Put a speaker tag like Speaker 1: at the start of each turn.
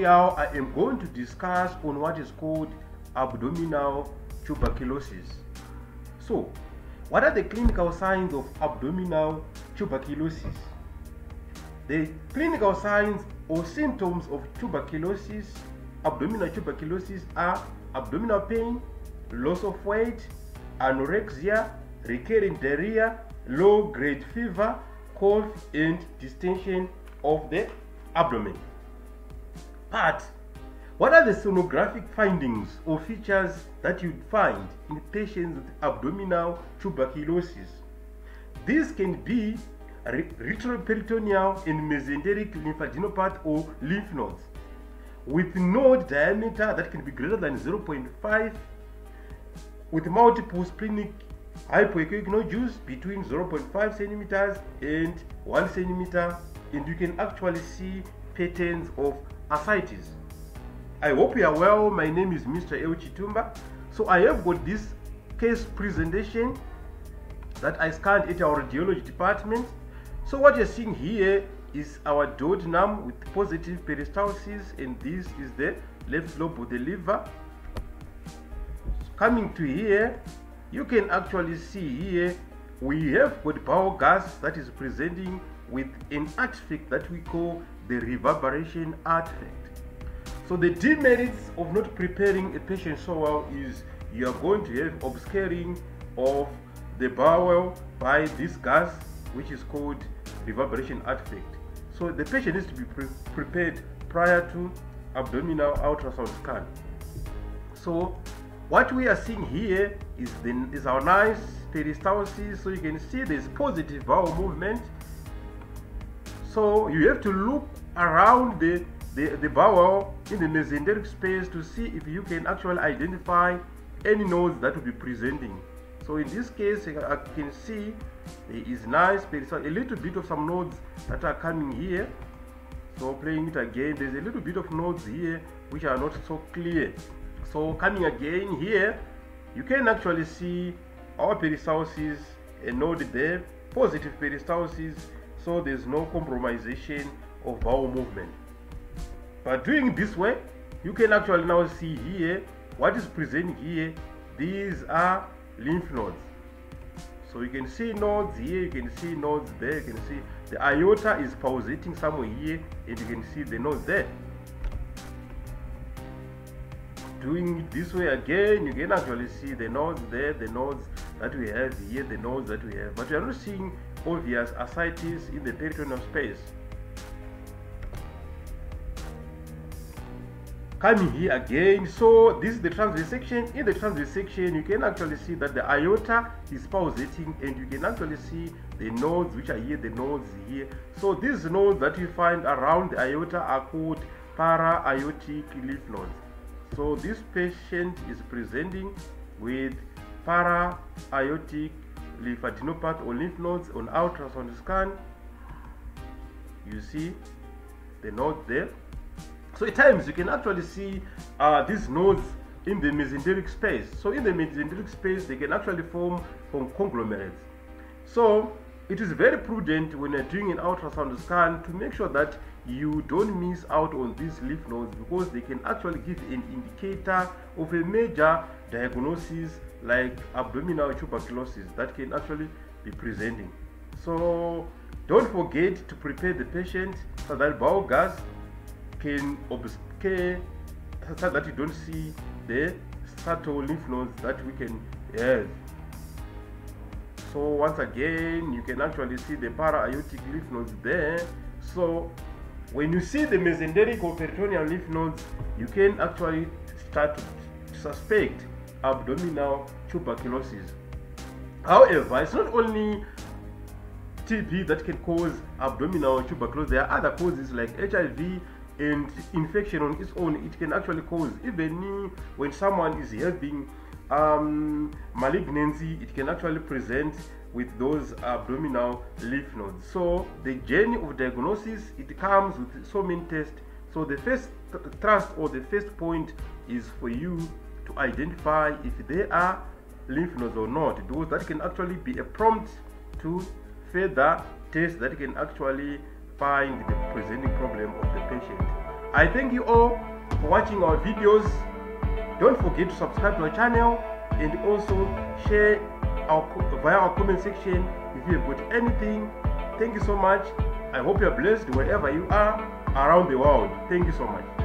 Speaker 1: tutorial, I am going to discuss on what is called abdominal tuberculosis. So, what are the clinical signs of abdominal tuberculosis? The clinical signs or symptoms of tuberculosis, abdominal tuberculosis are abdominal pain, loss of weight, anorexia, recurrent diarrhea, low grade fever, cough, and distension of the abdomen. But what are the sonographic findings or features that you'd find in patients with abdominal tuberculosis? This can be retroperitoneal and mesenteric lymphadenopathy or lymph nodes with node diameter that can be greater than 0.5 with multiple splenic hypoechoic nodules between 0.5 centimeters and 1 centimeter and you can actually see patterns of ascites. I hope you are well. My name is Mr. El Chitumba. So I have got this case presentation that I scanned at our radiology department. So what you're seeing here is our duodenum with positive peristalsis and this is the left lobe of the liver. Coming to here, you can actually see here we have got bowel gas that is presenting with an artifact that we call the reverberation artifact. So the demerits of not preparing a patient so well is you are going to have obscuring of the bowel by this gas which is called reverberation artifact. So the patient needs to be pre prepared prior to abdominal ultrasound scan. So what we are seeing here is, the, is our nice peristalsis. So you can see there's positive bowel movement. So you have to look around the, the, the bowel in the mesenteric space to see if you can actually identify any nodes that will be presenting. So in this case, I can see there is nice a little bit of some nodes that are coming here. So playing it again, there's a little bit of nodes here which are not so clear. So coming again here, you can actually see our peristalsis, a node there, positive peristalsis, so there's no compromisation of bowel movement. But doing this way, you can actually now see here, what is present here, these are lymph nodes. So you can see nodes here, you can see nodes there, you can see the aorta is pulsating somewhere here, and you can see the nodes there doing it this way again you can actually see the nodes there the nodes that we have here the nodes that we have but we are not seeing obvious ascites in the peritoneal space. Coming here again so this is the transverse section. In the transverse section you can actually see that the aorta is pulsating and you can actually see the nodes which are here the nodes here. So these nodes that you find around the aorta are called para-aortic lymph nodes. So this patient is presenting with para-aortic lymphadenopathy or lymph nodes on ultrasound scan. You see the node there. So at times you can actually see uh, these nodes in the mesenteric space. So in the mesenteric space, they can actually form conglomerates. So it is very prudent when you're doing an ultrasound scan to make sure that you don't miss out on these lymph nodes because they can actually give an indicator of a major diagnosis like abdominal tuberculosis that can actually be presenting. So don't forget to prepare the patient so that bowel gas can obscure so that you don't see the subtle lymph nodes that we can have so once again you can actually see the para-aortic lymph nodes there so when you see the mesenteric or peritoneal lymph nodes you can actually start to suspect abdominal tuberculosis however it's not only TB that can cause abdominal tuberculosis there are other causes like HIV and infection on its own it can actually cause even when someone is having um, malignancy, it can actually present with those abdominal lymph nodes. So the journey of diagnosis, it comes with so many tests. So the first thrust or the first point is for you to identify if there are lymph nodes or not, because that can actually be a prompt to further tests that can actually find the presenting problem of the patient. I thank you all for watching our videos. Don't forget to subscribe to our channel and also share our, via our comment section if you have got anything. Thank you so much. I hope you are blessed wherever you are around the world. Thank you so much.